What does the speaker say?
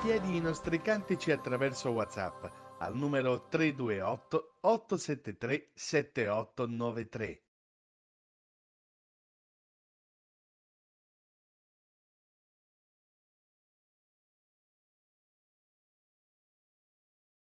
Chiedi i nostri cantici attraverso WhatsApp al numero 328 873 7893